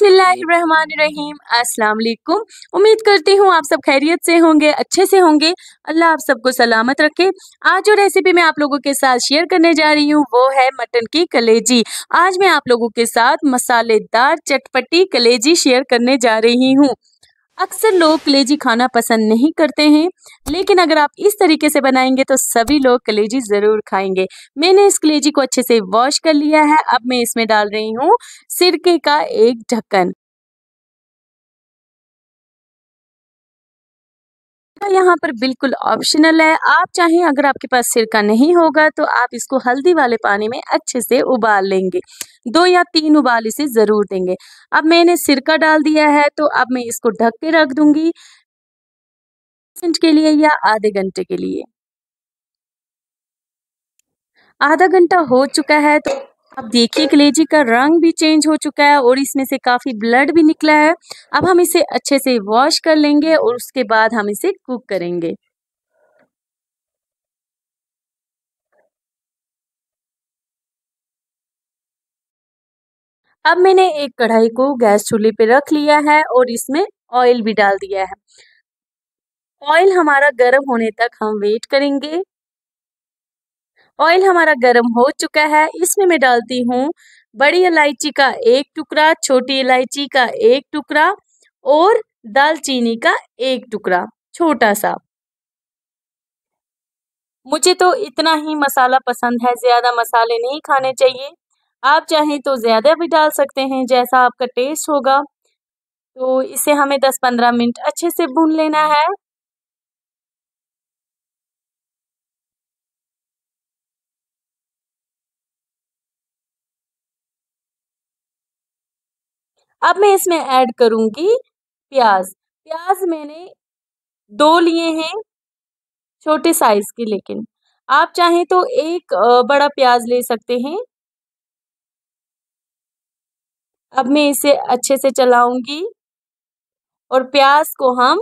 बिस्मिल्लाहिर्रहमानिर्रहीम। अस्सलाम वालेकुम उम्मीद करती हूँ आप सब खैरियत से होंगे, अच्छे से होंगे। अल्लाह आप सबको सलामत रखे। आज जो रेसिपी मैं आप लोगों के साथ शेयर करने जा रही हूँ, वो है मटन की कलेजी। आज मैं आप लोगों के साथ मसालेदार चटपटी कलेजी शेयर करने जा रही हूँ। अक्सर लोग कलेजी खाना पसंद नहीं करते हैं, लेकिन अगर आप इस तरीके से बनाएँगे तो सभी लोग कलेजी ज़रूर खाएँगे। मैंने इस कलेजी को अच्छे से वॉश कर लिया है, अब मैं इसमें डाल रही हूँ सिरके का एक ढक्कन। यहाँ पर बिल्कुल ऑप्शनल है। आप चाहें अगर आपके पास सिरका नहीं होगा तो आप इसको हल्दी वाले पानी में अच्छे से उबाल लेंगे। दो या तीन उबाल इसे ज़रूर देंगे। अब मैंने सिरका डाल दिया है तो अब मैं इसको ढक के रख दूँगी। के लिए या आधे घंटे के लिए। आधा घंटा हो चुका है तो अब देखिए कलेजी का रंग भी चेंज हो चुका है और इसमें से काफ़ी ब्लड भी निकला है। अब हम इसे अच्छे से वॉश कर लेंगे और उसके बाद हम इसे कुक करेंगे। अब मैंने एक कढ़ाई को गैस चूल्हे पे रख लिया है और इसमें ऑयल भी डाल दिया है। ऑयल हमारा गर्म होने तक हम वेट करेंगे। ऑयल हमारा गर्म हो चुका है। इसमें मैं डालती हूँ बड़ी इलायची का एक टुकड़ा, छोटी इलायची का एक टुकड़ा और दालचीनी का एक टुकड़ा, छोटा सा। मुझे तो इतना ही मसाला पसंद है, ज़्यादा मसाले नहीं खाने चाहिए। आप चाहें तो ज़्यादा भी डाल सकते हैं, जैसा आपका टेस्ट होगा। तो इसे हमें 10-15 मिनट अच्छे से भून लेना है। अब मैं इसमें ऐड करूँगी प्याज। प्याज मैंने दो लिए हैं, छोटे साइज़ के लेकिन। आप चाहें तो एक बड़ा प्याज ले सकते हैं। अब मैं इसे अच्छे से चलाऊँगी और प्याज को हम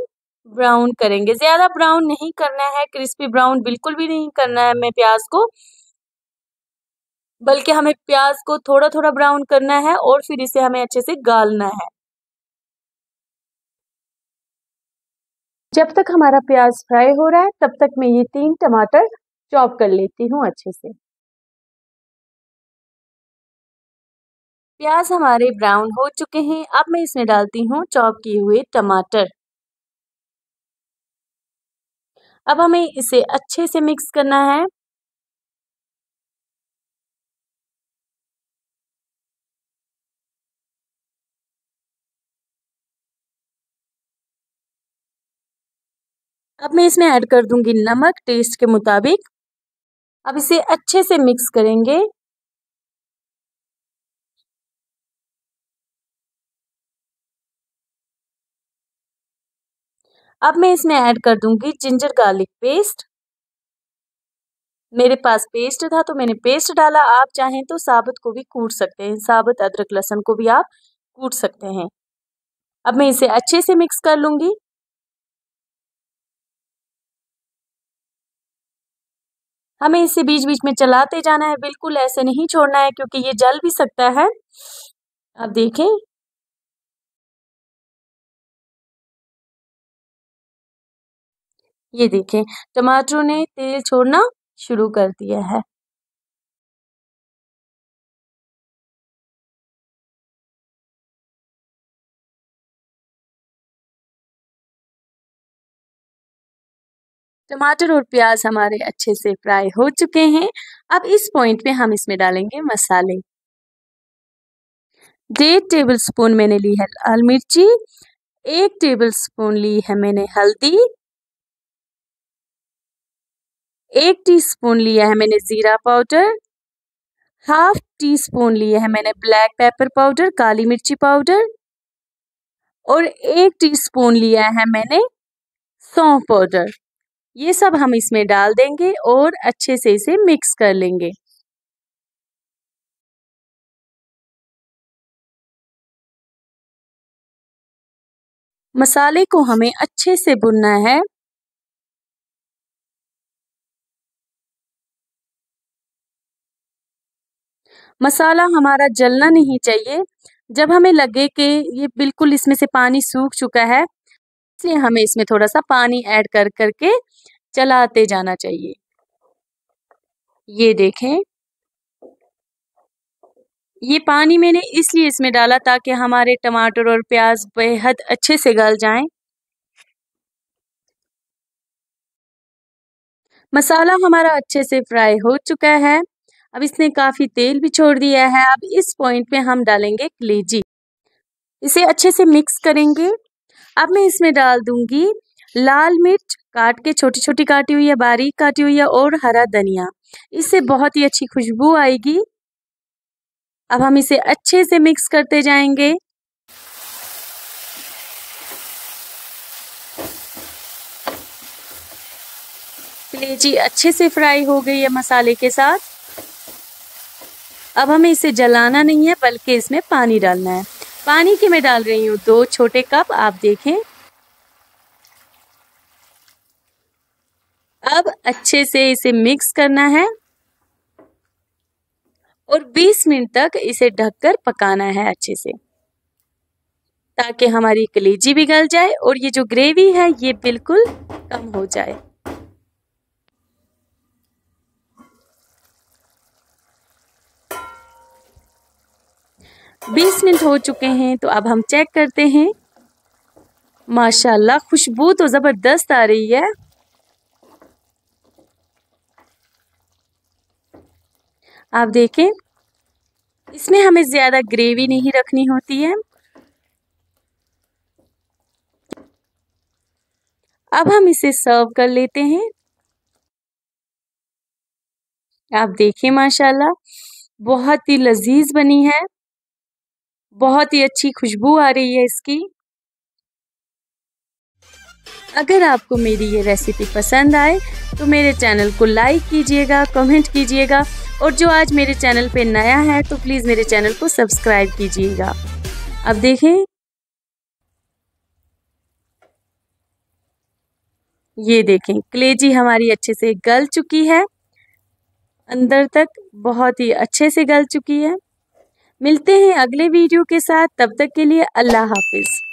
ब्राउन करेंगे। ज़्यादा ब्राउन नहीं करना है क्रिस्पी ब्राउन बिल्कुल भी नहीं करना है हमें प्याज को। बल्कि हमें प्याज को थोड़ा थोड़ा ब्राउन करना है और फिर इसे हमें अच्छे से गालना है। जब तक हमारा प्याज फ्राई हो रहा है, तब तक मैं ये तीन टमाटर चॉप कर लेती हूँ अच्छे से। प्याज हमारे ब्राउन हो चुके हैं। अब मैं इसमें डालती हूँ चॉप किए हुए टमाटर। अब हमें इसे अच्छे से मिक्स करना है। अब मैं इसमें ऐड कर दूँगी नमक टेस्ट के मुताबिक। अब इसे अच्छे से मिक्स करेंगे। अब मैं इसमें ऐड कर दूँगी जिंजर गार्लिक पेस्ट मेरे पास पेस्ट था तो मैंने पेस्ट डाला। आप चाहें तो साबुत को भी कूट सकते हैं। साबुत, अदरक, लहसुन को भी आप कूट सकते हैं। अब मैं इसे अच्छे से मिक्स कर लूँगी। हमें इसे बीच बीच में चलाते जाना है। बिल्कुल ऐसे नहीं छोड़ना है, क्योंकि ये जल भी सकता है। आप देखें। ये देखें, टमाटरों ने तेल छोड़ना शुरू कर दिया है। टमाटर और प्याज हमारे अच्छे से फ्राई हो चुके हैं। अब इस पॉइंट पे हम इसमें डालेंगे मसाले। डेढ़ टेबल स्पून मैंने ली है लाल मिर्ची, एक टेबल स्पून ली है मैंने हल्दी, एक टीस्पून लिया है मैंने ज़ीरा पाउडर, हाफ़ टी स्पून लिया है मैंने ब्लैक पेपर पाउडर, काली मिर्ची पाउडर और एक टीस्पून लिया है मैंने सौंफ पाउडर। ये सब हम इसमें डाल देंगे और अच्छे से इसे मिक्स कर लेंगे। मसाले को हमें अच्छे से भुनना है। मसाला हमारा जलना नहीं चाहिए। जब हमें लगे कि ये बिल्कुल इसमें से पानी सूख चुका है इसलिए हमें इसमें थोड़ा सा पानी ऐड कर करके चलाते जाना चाहिए। ये देखें। ये पानी मैंने इसलिए इसमें डाला ताकि हमारे टमाटर और प्याज बेहद अच्छे से गल जाएँ। मसाला हमारा अच्छे से फ्राई हो चुका है। अब इसने काफ़ी तेल भी छोड़ दिया है। अब इस पॉइंट पे हम डालेंगे कलेजी। इसे अच्छे से मिक्स करेंगे। अब मैं इसमें डाल दूँगी लाल मिर्च काट के छोटी छोटी काटी हुई है, बारीक काटी हुई है और हरा धनिया। इससे बहुत ही अच्छी खुशबू आएगी। अब हम इसे अच्छे से मिक्स करते जाएँगे। कलेजी अच्छे से फ्राई हो गई है मसाले के साथ। अब हमें इसे जलाना नहीं है, बल्कि इसमें पानी डालना है। पानी की मैं डाल रही हूँ दो छोटे कप, आप देखें। अब अच्छे से इसे मिक्स करना है और 20 मिनट तक इसे ढककर पकाना है अच्छे से, ताकि हमारी कलेजी भी गल जाए और ये जो ग्रेवी है, ये बिल्कुल कम हो जाए। बीस मिनट हो चुके हैं तो अब हम चेक करते हैं। माशाल्लाह, खुशबू तो ज़बरदस्त आ रही है। आप देखें, इसमें हमें ज़्यादा ग्रेवी नहीं रखनी होती है। अब हम इसे सर्व कर लेते हैं। आप देखें, माशाल्लाह, बहुत ही लजीज बनी है। बहुत ही अच्छी खुशबू आ रही है इसकी। अगर आपको मेरी ये रेसिपी पसंद आए तो मेरे चैनल को लाइक कीजिएगा कमेंट कीजिएगा, और जो आज मेरे चैनल पे नया है तो प्लीज़ मेरे चैनल को सब्सक्राइब कीजिएगा। अब देखें। ये देखें कलेजी हमारी अच्छे से गल चुकी है। अंदर तक बहुत ही अच्छे से गल चुकी है। मिलते हैं अगले वीडियो के साथ तब तक के लिए अल्लाह हाफिज़।